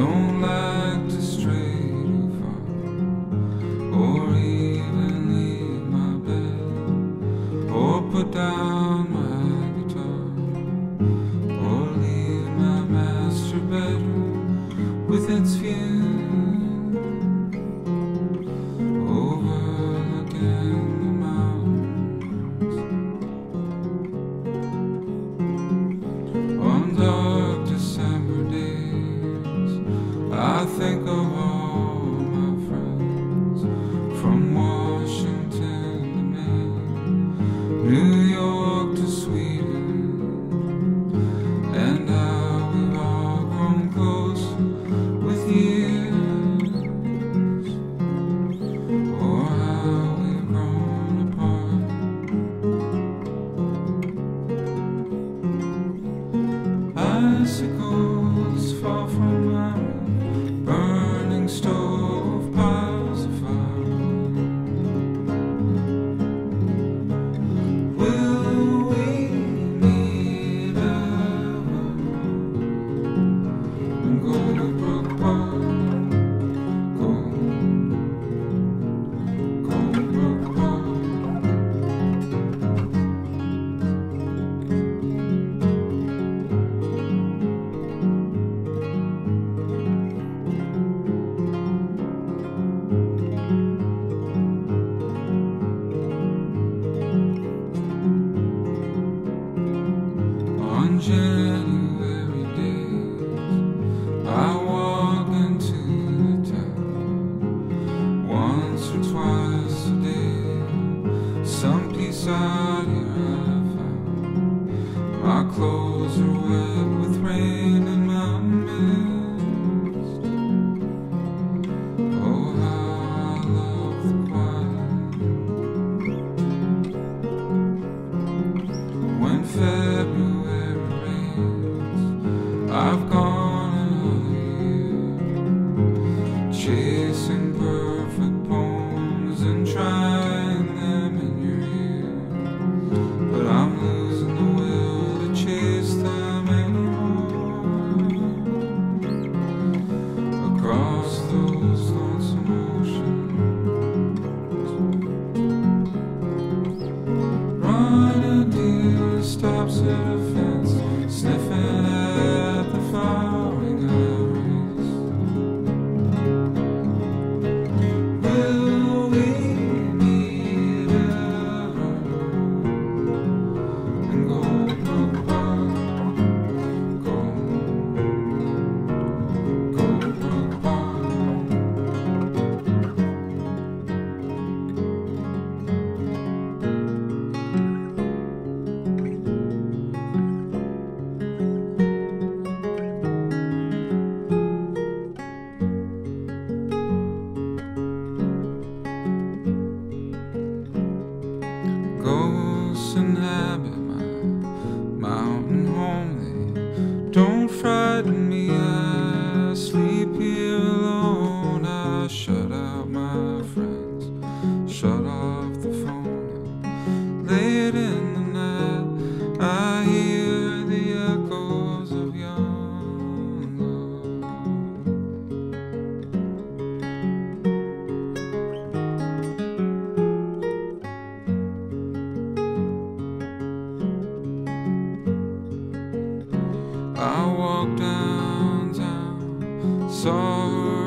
don't like to stray too far or even leave my bed or put down my guitar or leave my master bed with its view Mm. On January days, I walk into the town once or twice a day. Some peace out here I found. My clothes are wet with rain and across the and habit. summer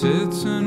sits and.